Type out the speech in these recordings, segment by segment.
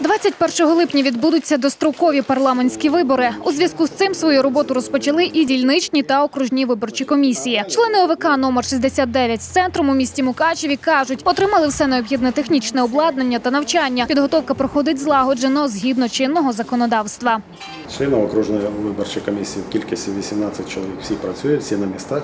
21 липня відбудуться дострокові парламентські вибори. У зв'язку з цим свою роботу розпочали і дільничні та окружні виборчі комісії. Члени ОВК номер 69 з центром у місті Мукачеві кажуть, отримали все необхідне технічне обладнання та навчання. Підготовка проходить злагоджено згідно чинного законодавства. Членів окружної виборчої комісії в кількості 18 чоловік всі працюють, всі на містах.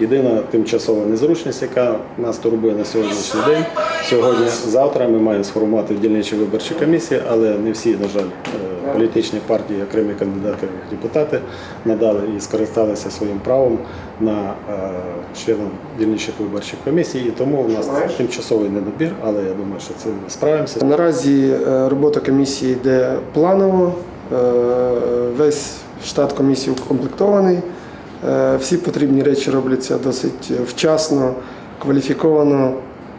Єдина тимчасова незручність, яка нас турбує на сьогоднішній день. Сьогодні, завтра ми маємо сформувати дільничі виборчі комісії, але не всі, на жаль, е, політичні партії, окремі кандидати в депутати надали і скористалися своїм правом на е, членів дільничих виборчих комісій. І тому у нас тимчасовий недобір, але я думаю, що це ми справимося. Наразі е, робота комісії йде планово. Весь штат комісії укомплектований. Е, Всі потрібні речі робляться досить вчасно, кваліфіковано.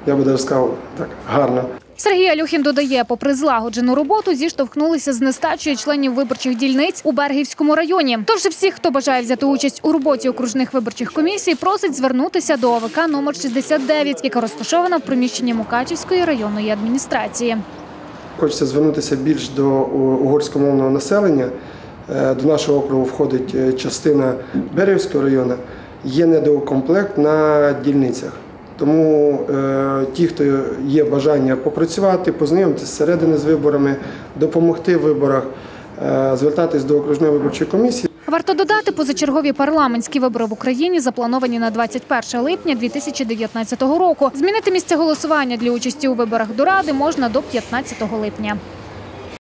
Я би навіть сказав так гарно. Сергій Алюхін додає, попри злагоджену роботу, зіштовхнулися з нестачею членів виборчих дільниць у Бергівському районі. Тож всіх, хто бажає взяти участь у роботі окружних виборчих комісій, просить звернутися до ОВК номер 69, яка розташована в приміщенні Мукачівської районної адміністрації. Хочеться звернутися більш до угорськомовного населення. Е, До нашого округу входить е, частина Берівського району. Є недоукомплект на дільницях. Тому е, ті, хто є бажання попрацювати, познайомитися зсередини з виборами, допомогти в виборах, звертатись до окружної виборчої комісії. Варто додати, позачергові парламентські вибори в Україні заплановані на 21 липня 2019 року. Змінити місце голосування для участі у виборах до Ради можна до 15 липня.